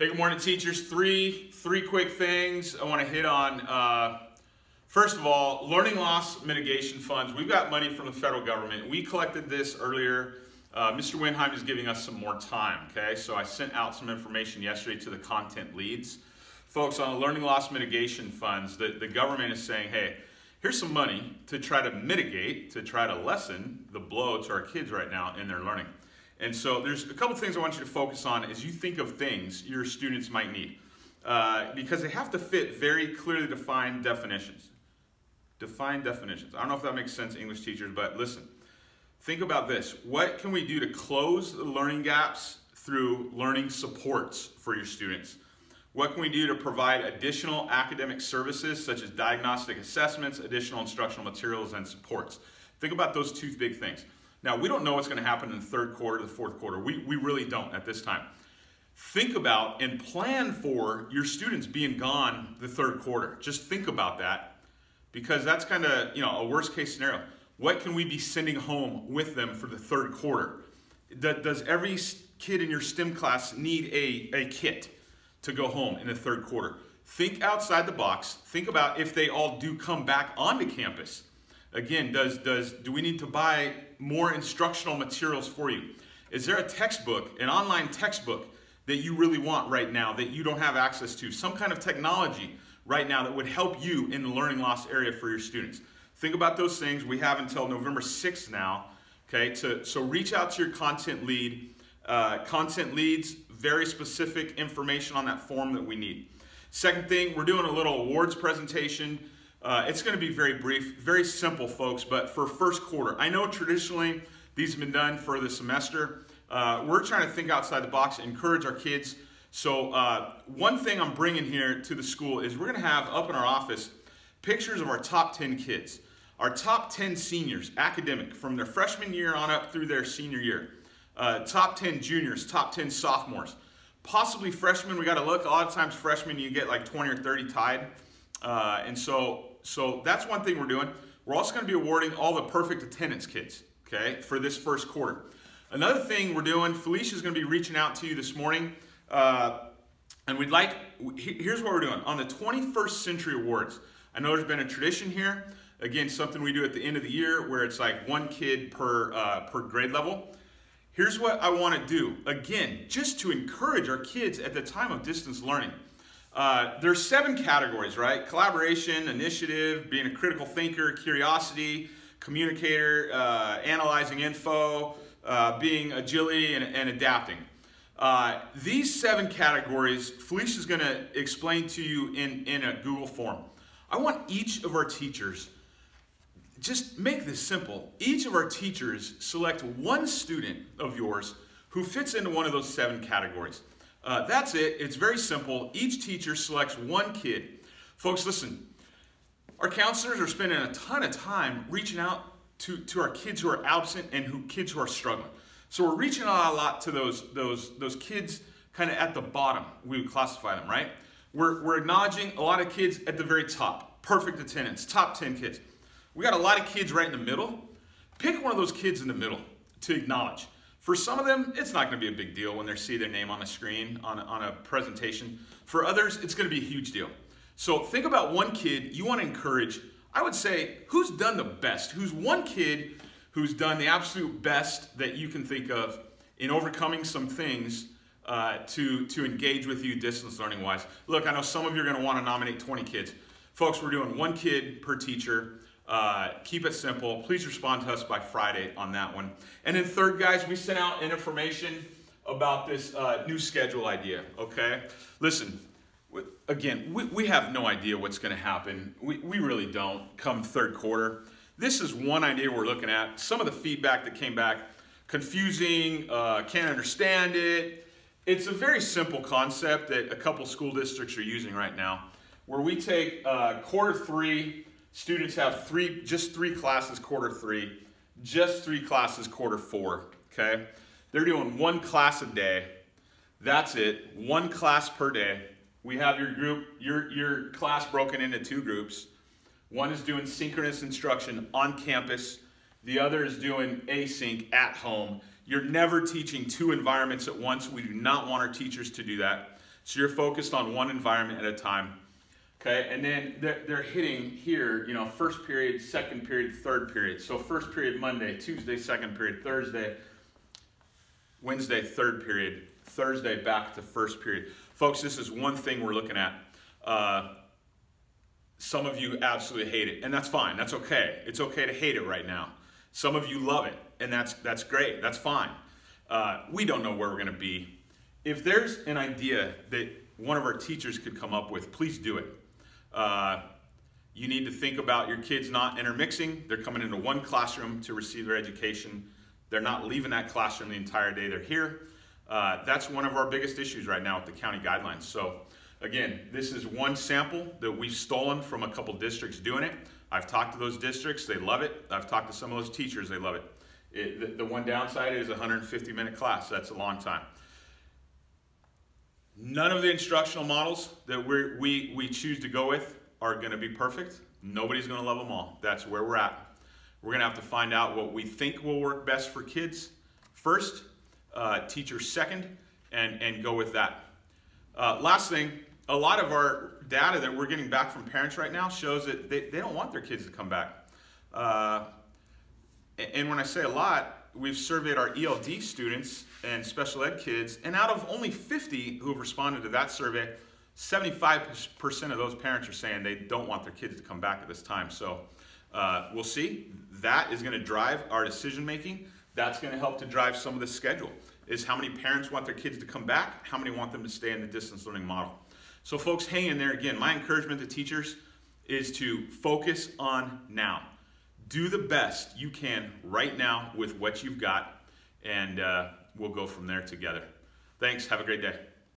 Hey, good morning, teachers. Three three quick things I want to hit on. Uh, first of all, learning loss mitigation funds. We've got money from the federal government. We collected this earlier. Uh, Mr. Winheim is giving us some more time. Okay, so I sent out some information yesterday to the content leads, folks on the learning loss mitigation funds. The the government is saying, hey. Here's some money to try to mitigate, to try to lessen the blow to our kids right now in their learning. And so there's a couple things I want you to focus on as you think of things your students might need. Uh, because they have to fit very clearly defined definitions. Defined definitions. I don't know if that makes sense, English teachers, but listen. Think about this. What can we do to close the learning gaps through learning supports for your students? What can we do to provide additional academic services such as diagnostic assessments, additional instructional materials, and supports? Think about those two big things. Now, we don't know what's going to happen in the third quarter, the fourth quarter. We, we really don't at this time. Think about and plan for your students being gone the third quarter. Just think about that because that's kind of, you know, a worst case scenario. What can we be sending home with them for the third quarter? Does every kid in your STEM class need a, a kit to go home in the third quarter? Think outside the box. Think about if they all do come back onto campus Again, does, does, do we need to buy more instructional materials for you? Is there a textbook, an online textbook that you really want right now that you don't have access to? Some kind of technology right now that would help you in the learning loss area for your students. Think about those things. We have until November 6th now, okay? To, so reach out to your content lead. Uh, content leads, very specific information on that form that we need. Second thing, we're doing a little awards presentation. Uh, it's going to be very brief, very simple, folks, but for first quarter, I know traditionally these have been done for the semester. Uh, we're trying to think outside the box, encourage our kids. So uh, one thing I'm bringing here to the school is we're going to have up in our office pictures of our top 10 kids, our top 10 seniors, academic, from their freshman year on up through their senior year, uh, top 10 juniors, top 10 sophomores, possibly freshmen. We got to look. A lot of times freshmen you get like 20 or 30 tied. Uh, and so so that's one thing we're doing. We're also going to be awarding all the perfect attendance kids, okay, for this first quarter. Another thing we're doing, Felicia is going to be reaching out to you this morning, uh, and we'd like, here's what we're doing. On the 21st Century Awards, I know there's been a tradition here, again, something we do at the end of the year where it's like one kid per, uh, per grade level. Here's what I want to do, again, just to encourage our kids at the time of distance learning. Uh, there's seven categories, right? Collaboration, initiative, being a critical thinker, curiosity, communicator, uh, analyzing info, uh, being agility, and, and adapting. Uh, these seven categories, Felicia is going to explain to you in, in a Google form. I want each of our teachers, just make this simple. Each of our teachers select one student of yours who fits into one of those seven categories. Uh, that's it. It's very simple. Each teacher selects one kid. Folks, listen. Our counselors are spending a ton of time reaching out to, to our kids who are absent and who kids who are struggling. So we're reaching out a lot to those, those, those kids kind of at the bottom, we would classify them, right? We're, we're acknowledging a lot of kids at the very top, perfect attendance, top 10 kids. We got a lot of kids right in the middle. Pick one of those kids in the middle to acknowledge. For some of them, it's not going to be a big deal when they see their name on a screen, on a, on a presentation. For others, it's going to be a huge deal. So think about one kid you want to encourage. I would say, who's done the best? Who's one kid who's done the absolute best that you can think of in overcoming some things uh, to, to engage with you distance learning wise? Look, I know some of you are going to want to nominate 20 kids. Folks, we're doing one kid per teacher. Uh, keep it simple. Please respond to us by Friday on that one. And then third, guys, we sent out an information about this uh, new schedule idea, okay? Listen, again, we, we have no idea what's going to happen. We, we really don't come third quarter. This is one idea we're looking at. Some of the feedback that came back, confusing, uh, can't understand it. It's a very simple concept that a couple school districts are using right now, where we take uh, quarter three Students have three, just three classes quarter three, just three classes quarter four, okay? They're doing one class a day. That's it, one class per day. We have your group, your, your class broken into two groups. One is doing synchronous instruction on campus. The other is doing async at home. You're never teaching two environments at once. We do not want our teachers to do that. So you're focused on one environment at a time. Okay, and then they're, they're hitting here, you know, first period, second period, third period. So first period Monday, Tuesday, second period, Thursday, Wednesday, third period, Thursday, back to first period. Folks, this is one thing we're looking at. Uh, some of you absolutely hate it, and that's fine. That's okay. It's okay to hate it right now. Some of you love it, and that's that's great. That's fine. Uh, we don't know where we're going to be. If there's an idea that one of our teachers could come up with, please do it. Uh, you need to think about your kids not intermixing. They're coming into one classroom to receive their education. They're not leaving that classroom the entire day they're here. Uh, that's one of our biggest issues right now with the county guidelines. So Again, this is one sample that we've stolen from a couple districts doing it. I've talked to those districts, they love it. I've talked to some of those teachers, they love it. it the, the one downside is a 150 minute class, that's a long time. None of the instructional models that we we, we choose to go with are going to be perfect. Nobody's going to love them all. That's where we're at. We're going to have to find out what we think will work best for kids first, uh, teachers second, and, and go with that. Uh, last thing, a lot of our data that we're getting back from parents right now shows that they, they don't want their kids to come back. Uh, and when I say a lot, we've surveyed our ELD students and special ed kids, and out of only 50 who have responded to that survey, 75% of those parents are saying they don't want their kids to come back at this time. So uh, we'll see. That is going to drive our decision making. That's going to help to drive some of the schedule. Is how many parents want their kids to come back, how many want them to stay in the distance learning model. So, folks, hang in there. Again, my encouragement to teachers is to focus on now. Do the best you can right now with what you've got, and uh, we'll go from there together. Thanks. Have a great day.